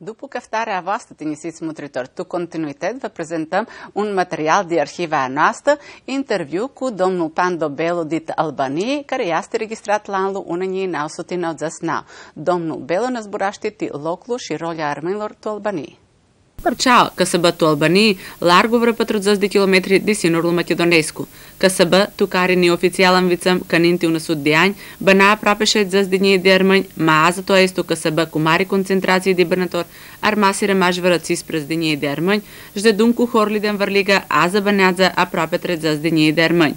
După căftarea voastră, tinisiți mutritori, tu continuitet, vă prezentăm un material de arhiva noastră, interviu cu domnul Pando Belo dit Albanii, care este registrat la anul 1989. Domnul Belo ne zburaște locul și rolia armenilor tu Albanii. Tărcea KSB Tulbănii, largu vreo 40 de kilometri de sinurul macedonescu. KSB, tu care neoficial învițăm că ninti 100 de ani, băna aproape 60 de mii de armâni, maază tu este KSB cu mare concentrație de bănători, armasi rămaș vreo 15 de mii de armâni, și de dun cu horli de învârligă, ază bănează aproape 30 de mii de armâni.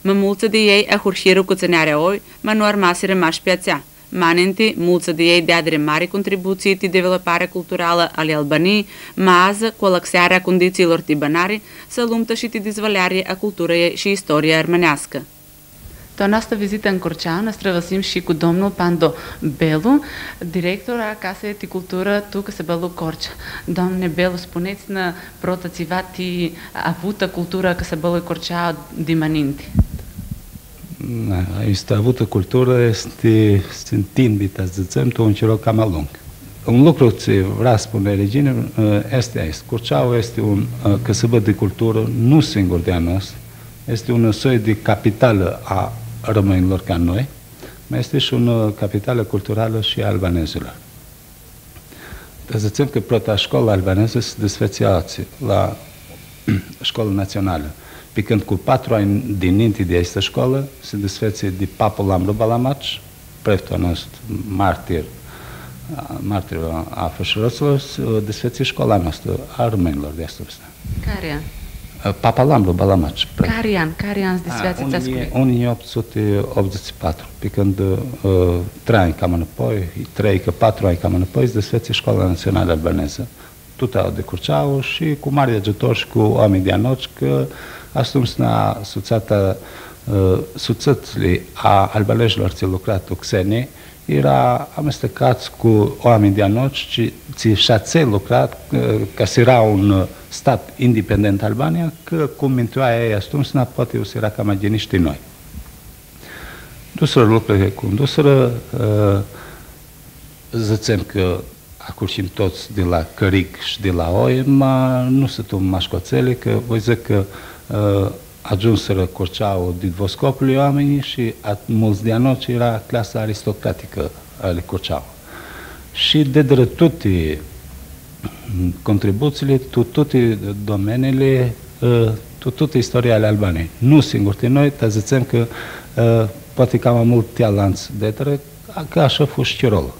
Mă mulță de ei a hurhirul cu țânarea oi, mă nu armasi rămaș piața. Маненте, мулца да ја дадре маре контрибуцијите девелопара културала, али Албани, мааза, колаксара кондици лорти банари, са лумташите дизваляри, а култура е ши историја арманјаска. Тоа наста визитан Корчан, настрава сим шику домно пандо Белу, директора Касети култура тука се Белу Корча. Домне Белу спонецна протаци вати авута култура ка се Белу Корча диманинти. Avută cultură că se Belu Corcea dimaninte. Este avută cultură, este sentimbita, să zicem, un cel cam lung. Un lucru ce vrea spune regine este aici. Curceau este un căsăbă de cultură, nu singur de a nostru, este un soi de capitală a românilor ca noi, mai este și o capitală culturală și a albanezilor. Să zicem că prota școala albaneză se desfățează la școala națională pe când cu patru ani dinainte de această școală se desfețe de papul Lamru Balamaci, preftul nostru, martir, martir a fășurăților, se desfețe școala noastră a românilor de asta. Care Papa Lamru Balamaci. Care an? Care an se desfețe 1884, pe când uh, trei ani cam înapoi, trei că patru ani cam înapoi, se desfețe școala națională albaneză. Tuta de Curceau și cu mari ajutor și cu oameni de anoci, că Astums na suțata uh, suțătli a albalejilor ce lucrat Xene era amestecat cu oameni de anoci, ci, ci și lucrat uh, ca să era un stat independent Albania, că cum mintoaia ei astums na poate o să era cam niște noi. Dusără lucrurile cum dusără, uh, zicem că acurșim toți de la Căric și de la Oi, ma nu sunt un mașcoțele, că voi zic că uh, ajunseră Corceau din Voscopului oamenii și mulți de anoci era clasa aristocratică ale Corceau. Și de toate contribuțiile, toate domeniile, uh, toate istoria ale Albaniei. Nu singur de noi, dar zicem că uh, poate cam mult talent de dră, că așa a fost și rolul.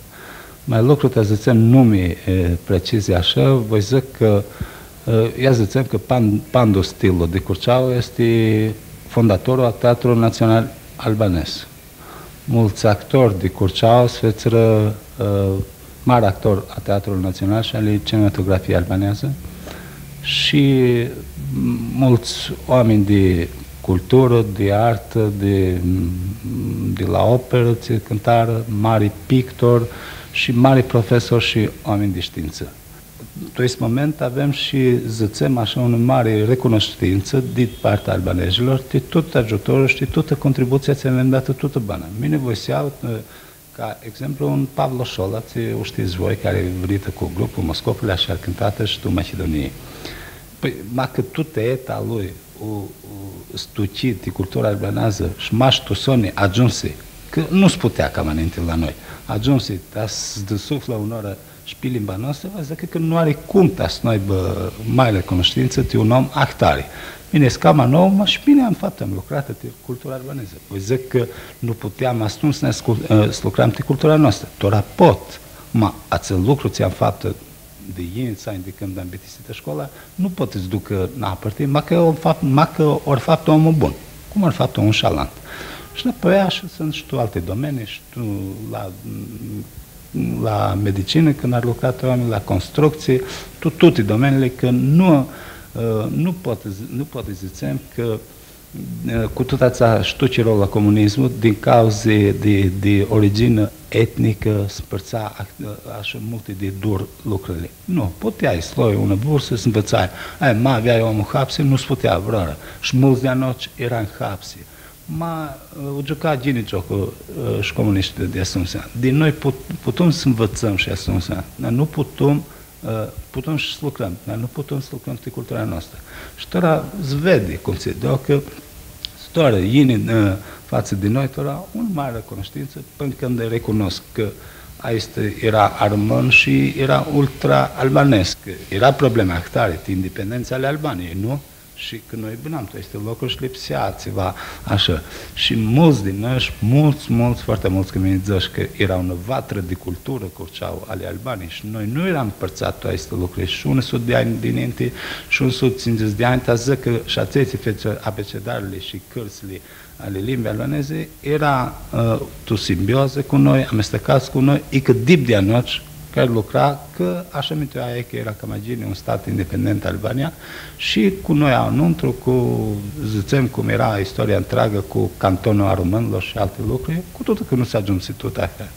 Mai lucru, te zicem nume precize așa, voi zic că ja zicem că Pando Stilo de Curceau este fondatorul a Teatrului Național Albanez. Mulți actori de Curceau svețără uh, mari actor a Teatrului Național și ale cinematografiei albaneze și mulți oameni de cultură, de artă, de, de la operă, de cântară, mari pictori și mari profesori și oameni de știință în acest moment avem și zățem așa o mare recunoștință din partea albanezilor de tot ajutorul și de toată contribuția ce le-am dat toată bana. Mine voi să iau ca exemplu un Pavlo Șola, o știți voi, care vrită cu grupul Moscopului așa cântată și tu Macedoniei. Păi, că tu te eta lui, o, o stucit de cultura albaneză și maș tu sone ajunse, că nu-ți putea cam înainte la noi, ajunse, a de suflă unora și pe limba noastră, vă zic că nu are cum să nu aibă mai cunoștință de un om actare. Bine, scama nouă, mă, și bine am făcut, am lucrat de cultura albaneză. Vă zic că nu puteam astunci să, ne ă, să lucrăm de cultura noastră. Tora pot, ma, ați lucru ți-am făcut de inița, de când am bitisit școala, nu pot să ducă în apărte, ma că, ma că ori fapt omul bun. Cum ori fapt un șalant. Și apoi așa sunt și tu alte domenii, și tu la la medicină, când ar lucrat oameni la construcție, tot, toate domeniile, că nu, uh, nu poate, nu poate zicem că uh, cu toată aceea ștucirul la comunismul, din cauze de, de origine etnică, spărța așa multe de dur lucrurile. Nu, puteai sloi una bursă, să învățai. Ai, mai aveai omul hapse, nu-ți putea vră. Și mulți de anoci eram hapse ma uh, jucat geniciocul uh, și comuniști de Asunția. Din noi put, putem să învățăm și Asunția, dar nu putem putem să lucrăm, dar nu putem să lucrăm cu cultura noastră. Și tora zvede cum se dă că stoară in față de noi, tora un mare cunoștință până când recunosc că este, era armân și era ultra-albanesc. Era problema tare, independența ale Albaniei, nu? Și când noi băneam este locuri și lipsea ceva așa. Și mulți din noi, mulți, mulți, foarte mulți că mi zici că era o vatră de cultură curceau ale Albanii și noi nu eram părțat aceste lucruri și un sud de ani dinainte și un sud 50 de ani, dar zic că și ațeții abecedarele și cărțile ale limbii albaneze era uh, tu simbioză cu noi, amestecați cu noi, e că dip de anoci care lucra, că așa mi aia că era Camagini, un stat independent Albania, și cu noi anuntru, cu, zicem cum era istoria întreagă cu cantonul aromânilor și alte lucruri, cu totul că nu s-a ajuns tot așa.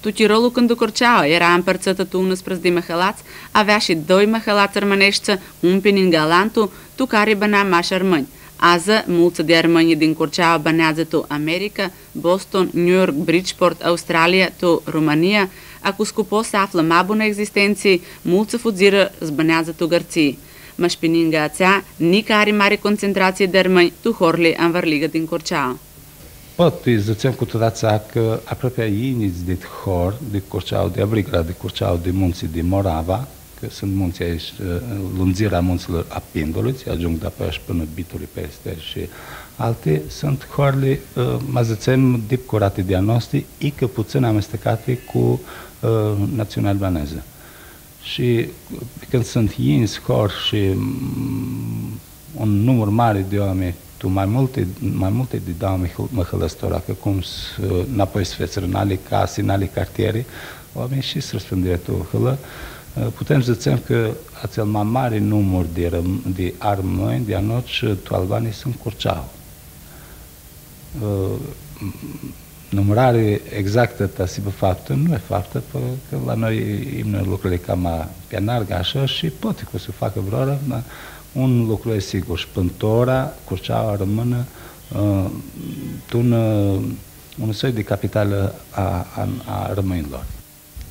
Tutirolul când Curceaua era împărțită tu 11 măhălați, avea și doi măhălați armănești, un pinin galantu, tu care bănea mași armâni. Ază, mulți de armăni din Curceaua bănează tu America, Boston, New York, Bridgeport, Australia, tu România, Ако скупо се афла мабо на екзистенции, мулца фудзира збаняza tu gărții. Mas pininga ațea, ni care mare concentrație dermăni tu horli anvarliga din Corceau. Pot zicem cu toată că aproape iniți de hor, de Corceau, de Abrigra, de Corceau, de munții de Morava, că sunt munții aici, lunzirea munților Apindului, ajung de pe până Bitului peste și alte sunt horli, mă zicem, dip curate de a noștri, e că puțin amestecate cu uh, națiunea albaneză. Și când sunt ins, hor și mm, un număr mare de oameni, tu mai multe, mai multe de dame măhălăstora, că cum înapoi sfețări în ale case, în ale cartiere, oameni și să răspândire tu hălă, putem să zicem că acel mai mare număr de, de armăni, de anoci, tu albanii sunt curceau numărare exactă ta si faptă nu e faptă, că la noi imnă lucrurile cam pe narga așa și poate că se facă vreo dar un lucru e sigur, și pântora, curceaua rămână uh, un, un soi de capitală a, a, a rămânilor.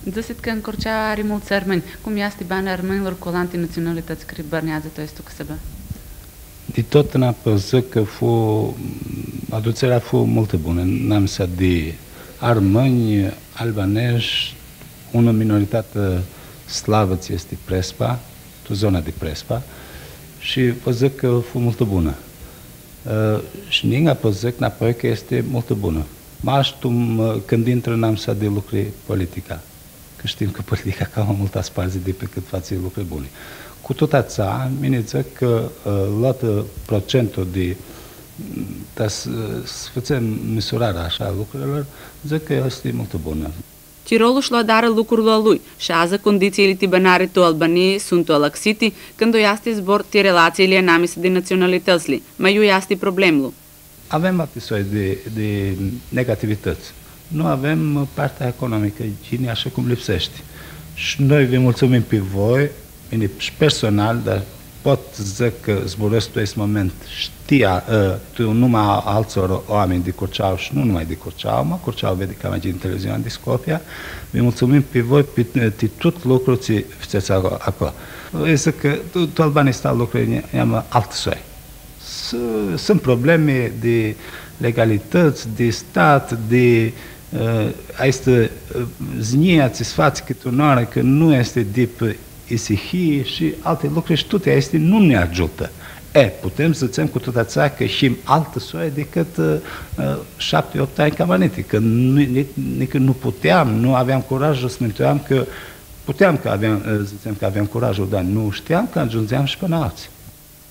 Десет că Corcea are mulți armeni. Cum este banii armenilor cu alte naționalități care bărnează to este cu sebe? De tot n-a păzut că fu aducerea fu multă bună. N-am să de armâni, albanești, una minoritate slavă este Prespa, tu zona de Prespa, și văzut că fu multă bună. Uh, și ninga păzăc înapoi că este multă bună. Maștum când intră n-am să de lucruri politica. Că știm că politica cam mult asparze de pe cât față lucruri bune. Cu tot ața, mine zic că uh, luată procentul de dar să, să facem măsurarea așa lucrurilor, zic că este mult bună. Tirolul își dară lucrurile lui și azi condițiile tibenare tu Albaniei sunt alaxiti când o este zbor ti relațiile namise de naționalitățile. Mai eu este problemul. Avem alte de, de negativități. Nu avem partea economică, cine așa cum lipsește. Și noi vă mulțumim pe voi, bine, și personal, dar pot zic că zboresc tu acest moment știa uh, tu numai alților oameni de Curceau și nu numai de Curceau, mă, Curceau vede că mai din televiziunea de Scopia, vă mulțumim pe voi, pe, pe tot lucrul ce faceți acolo. Este că tu, tu albanii stau lucruri în alt soi. Sunt probleme de legalități, de stat, de uh, este uh, znia, ți sfați cât onoare că nu este dip isihii și alte lucruri și toate este nu ne ajută. E, putem să zicem cu toată țara că și altă soie decât uh, șapte-opt ani camanete, că nu, nici nu puteam, nu aveam curajul să mântuiam că puteam că aveam, zicem că aveam curajul, dar nu știam că ajungeam și până alții.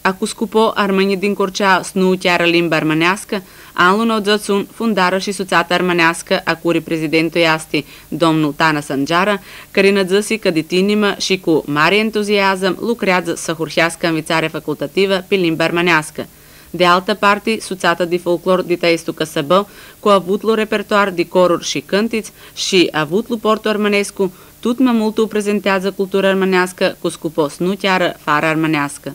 Acu scupo armenii din curcea snu chiară limba armenească, Anlunau Dzățun, fundară și suțată armenească a curii prezidentul este domnul Tana Sanjara, care nădzăsi că de tinimă și cu mare entuziasm lucrează să hurhească învițare facultativă pe limba armenească. De altă parte, suțată de folclor de tăistu Căsăbău, cu avutlu repertoar de coruri și cântiți și avutlu portul armenescu, tot mai mult o prezentează cultura armenească cu scupos nu chiar fara armenească.